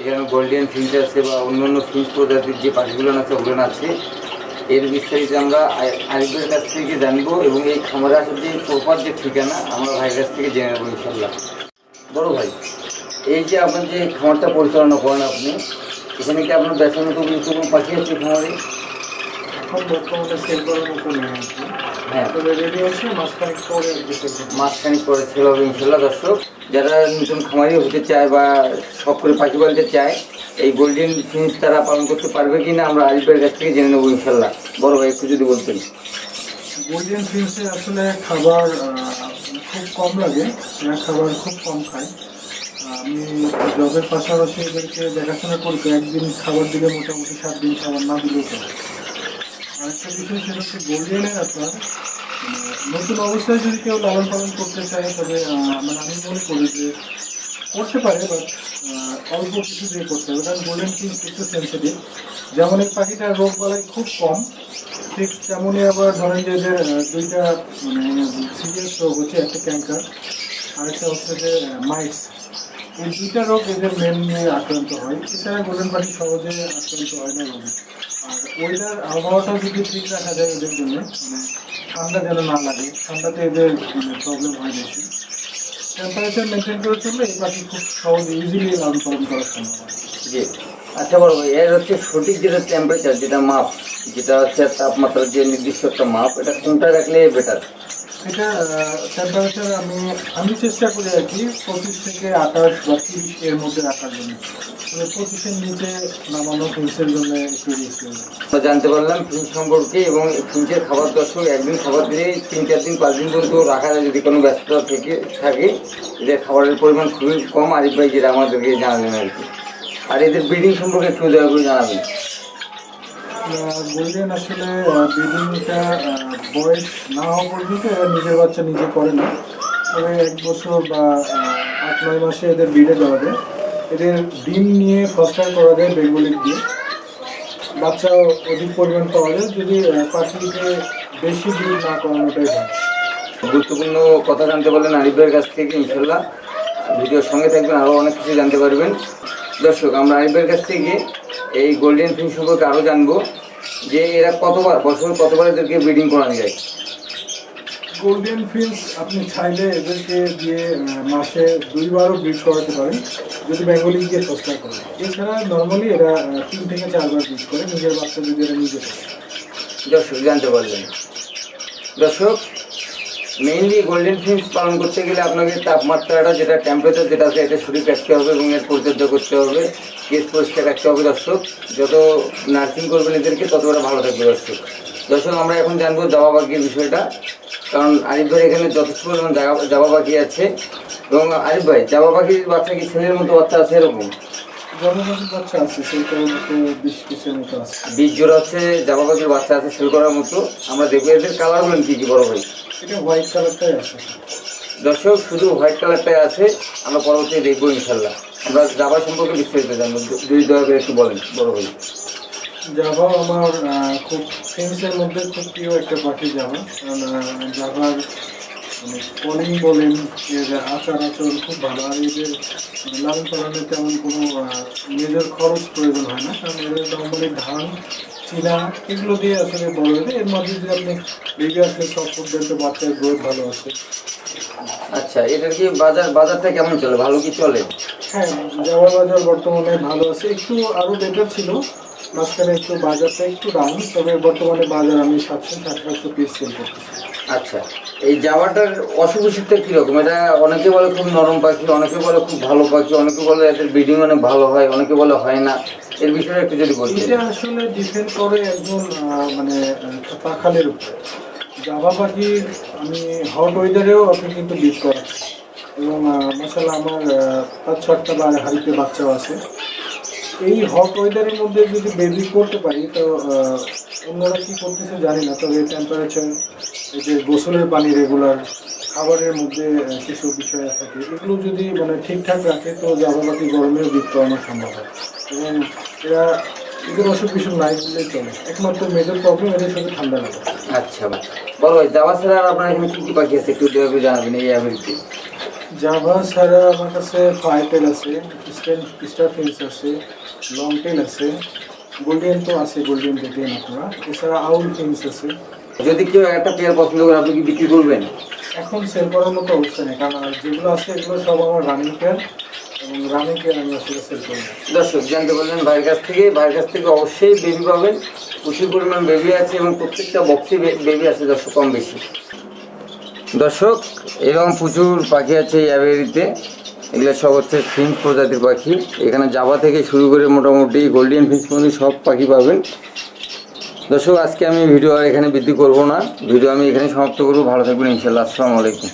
এখানে golden Finch আছে বা অন্যান্য ফিঞ্চ প্রজাতির যে পাখিগুলো আছে, ওগুলো আছে। এর বিস্তারিত আমরা আ- আরিফের কাছ থেকে জানব এবং এই খামারে আসার যে প্রপার যে ঠিকানা, আমরা ভাইয়ের কাছ থেকে জেনে নেব ইনশাল্লাহ বড় ভাই, এই যে আপনার যে খামারটা পরিচালনা করেন আপনি, এখানে কি আপনার বেসার মতো কোনো পাখি আছে খামারে? এখন বর্তমানে সেল করার মতো নেই হ্যাঁ। তবে রেডি আছে মাঝখানে পরে আর কি সেল মাঝখানে করে ছেলে হবে ইনশাল্লাহ দর্শক? যারা নতুন খামারি হতে চায় বা শখ করে পাখি পালতে চায় এই গোল্ডেন ফিন্স তারা পালন করতে পারবে কি না আমরা আরিফের কাছ থেকে জেনে নেব ইনশাল্লাহ। বড় ভাই একটু যদি বলতেন। গোল্ডেন ফিন্সে আসলে খাবার খুব কম লাগে। এরা খাবার খুব কম খায় আমি জবের পাশাপাশি এদেরকে দেখাশোনা করতে একদিন খাবার দিলে মোটামুটি সাত দিন খাবার না দিলেও চলে। আরেকটা বিষয় সেটা হচ্ছে গোল্ডেনের আপনার নতুন অবস্থায় যদি কেউ লালন পালন করতে চায়, তবে মানে আমি মনে করি যে করতে পারে বাট অল্প কিছু দিয়ে করতে হবে। কারণ গোল্ডেন ফিন্স একটু সেন্সিটিভ যেমন এই পাখিটার রোগ বালাই খুব কম, ঠিক তেমনই আবার ধরেন যে এদের দুইটা মানে সিরিয়াস রোগ হচ্ছে, একটা ক্যান্সার, আরেকটা হচ্ছে যে মাইস। এই দুইটা রোগ এদের মেনলি আক্রান্ত হয়। এছাড়া গোল্ডেন পাখি সহজে আক্রান্ত হয় না রোগে। ওয়েদার আবহাওয়াটা যদি ঠিক রাখা যায় এদের জন্য মানে ঠান্ডা যেন না লাগে ঠান্ডাতে এদের মানে প্রবলেম হয় বেশি। টেম্পারেচার মেনটেন করে চললে এই পাখি খুব সহজে ইজিলি লালন পালন করা সম্ভব হয়। জি। আচ্ছা বড় ভাই এর হচ্ছে সঠিক যেটা টেম্পারেচার যেটা মাপ যেটা হচ্ছে তাপমাত্রার যে নির্দিষ্ট একটা মাপ এটা কোনটা রাখলে বেটার এটা টেম্পারেচার আমি আমি চেষ্টা করি আর কি পঁচিশ থেকে আঠাশ বা তিরিশ এর মধ্যে রাখার জন্য। আমরা জানতে পারলাম ফিঞ্চ সম্পর্কে এবং ফিঞ্চের খাবার দর্শক একদিন খাবার দিলে তিন চার দিন পাঁচ দিন পর্যন্ত রাখা যায় যদি কোনো ব্যস্ততা থেকে থাকে এদের খাবারের পরিমাণ খুবই কম আরিফ ভাই যেটা আমাদেরকে জানালেন আর কি। আর এদের ব্রিডিং সম্পর্কে একটু দয়া করে জানাবেন। গোল্ডেন আসলে ব্রিডিংটা বয়স না হওয়া পর্যন্ত এরা নিজের বাচ্চা নিজে করে না। তবে এক বছর বা আট নয় মাসে এদের ব্রিডে দেওয়া যায় এদের ডিম নিয়ে ফস্টার করা যায় বেঙ্গলিক দিয়ে। বাচ্চা অধিক পরিমাণ পাওয়া যায়, যদি পাখিকে বেশি ডিম না করানোটাই ভালো। গুরুত্বপূর্ণ কথা জানতে পারলেন আরিফ ভাইয়ের কাছ থেকে ইনশাল্লাহ ভিডিওর সঙ্গে থাকবেন, আরও অনেক কিছু জানতে পারবেন। দর্শক, আমরা আরিফ ভাইয়ের কাছ থেকে এই গোল্ডেন ফিন সম্পর্কে আরও জানব যে এরা কতবার, বছর কতবার এদেরকে ব্রিডিং করানো যায়। গোল্ডেন ফিন্স আপনি চাইলে এদেরকে দিয়ে মাসে দুইবারও ব্রিড করাতে পারেন, যদি বেঙ্গলি গিয়ে ফস্টার করেন। এছাড়া নর্মালি এরা তিন থেকে চারবার ব্রিড করে, নিজের বাচ্চা যদি এরা নিজে দর্শক, জানতে পারলেন। দর্শক মেইনলি গোল্ডেন ফিন্স পালন করতে গেলে আপনাকে তাপমাত্রাটা যেটা টেম্পারেচার যেটা আছে এটা শরীর রাখতে হবে এবং এর পরিচর্যা করতে হবে। কেস পরিষ্কার রাখতে হবে দর্শক। যত নার্সিং করবেন এদেরকে, তত ওরা ভালো থাকবে দর্শক। দর্শক, আমরা এখন জানব জামা পাখির বিষয়টা। কারণ আরিফ ভাই এখানে যথেষ্ট পরিমাণ জামা পাখি আছে। এবং আরিফ ভাই জাবা পাখির বাচ্চা কি ছেলের মতো বাচ্চা আছে এরকম? আছে বিশ আছে। জোড়া হচ্ছে জামা পাখির বাচ্চা আছে সেল করার মতো। আমরা দেখব এদের কালার বলেন কি কি বড় ভাই এটা হোয়াইট কালারটাই আছে। দর্শক শুধু হোয়াইট কালারটাই আছে। আমরা পরবর্তী দেখব ইনশাল্লাহ। আমরা জাবা সম্পর্কে বিস্তারিত জানব। যদি দয়া করে একটু বলেন বড় ভাই। জাভাও আমার খুব ফ্রেন্ডসের মধ্যে খুব প্রিয় একটা পাখি জাভা কারণ জাভার মানে কলিং বলেন এর আচার আচরণ খুব ভালো, আর এদের মানে লালন পালনে তেমন কোনো মেজর খরচ প্রয়োজন হয় না। কারণ এদের নর্মালি ধান চিনা এগুলো দিয়ে আসলে বড় হবে এর মধ্যে যদি আপনি বেবি আসলে সব পর্যন্ত বাচ্চার গ্রোথ ভালো আছে। আচ্ছা এটা কি বাজার বাজারটা কেমন চলে? ভালো কি চলে? হ্যাঁ জাভার বাজার বর্তমানে ভালো আছে। একটু আরও বেটার ছিল। মাঝখানে একটু বাজারটা একটু ডাউন তবে বর্তমানে বাজার আমি সাতশো ষাট আঠারোশো পিস সেল করতেছি। আচ্ছা এই জামাটার অসুখ বিসুখটা কীরকম? এটা অনেকে বলে খুব নরম পাখি, অনেকে বলে খুব ভালো পাখি, অনেকে বলে এদের ব্রিডিং অনেক ভালো হয়, অনেকে বলে হয় না। এর বিষয়ে একটু যদি বলতেন। এটা আসলে ডিপেন্ড করে একজন মানে পাখালের উপরে। জাভা পাখি, আমি হট ওয়েদারেও আপনি কিন্তু বিট করেন। এবং মশালা আমার পাঁচ ছটা বা হাড়িতে বাচ্চাও আছে। এই হট ওয়েদারের মধ্যে যদি বেবি করতে পারি, তো অন্যরা কি করতেছে জানি না, তবে টেম্পারেচার এই যে গোসলের পানি রেগুলার খাবারের মধ্যে কিছু বিষয় থাকে এগুলো যদি মানে ঠিকঠাক রাখে তো পাখি গরমেও বিট করানো সম্ভব হয়। এবং এরা এদের অসুখ বিসুখ নাই বললেই চলে। একমাত্র মেজর প্রবলেম এদের সাথে ঠান্ডা লাগে। আচ্ছা ভাই। জামা ছাড়া আর আপনার এখানে কি কি পাখি আছে? একটু করে জানাবেন এই অ্যাভেলেবল জাভা ছাড়া আমার কাছে ফাইটেল আছে স্টেন স্টার ফিন্স আছে লং টেল আছে গোল্ডেন তো আছে গোল্ডেন দেখেন আপনারা। এছাড়া আউল ফিন্স আছে। যদি কেউ একটা পেয়ার পছন্দ করে আপনি কি বিক্রি করবেন? এখন সেল করার মতো অবস্থা নেই কারণ যেগুলো আছে এগুলো সব আমার রানিং পেয়ার এবং রানিং পেয়ার আমি আসলে সেল করি দর্শক জানতে পারলেন ভাইয়ের কাছ থেকে। ভাইয়ের কাছ থেকে অবশ্যই বেবি পাবেন। প্রচুর পরিমাণ বেবি আছে এবং প্রত্যেকটা বক্সে বেবি আছে দর্শক কম বেশি। দর্শক এরকম প্রচুর পাখি আছে এই অ্যাভেরিতে এগুলো সব হচ্ছে ফিঞ্চ প্রজাতির পাখি। এখানে জাভা থেকে শুরু করে মোটামুটি গোল্ডেন ফিঞ্চ পর্যন্ত সব পাখি পাবেন। দর্শক, আজকে আমি ভিডিও আর এখানে বৃদ্ধি করব না। ভিডিও আমি এখানে সমাপ্ত করব। ভালো থাকবেন, ইনশাল্লাহ। আসসালামু আলাইকুম।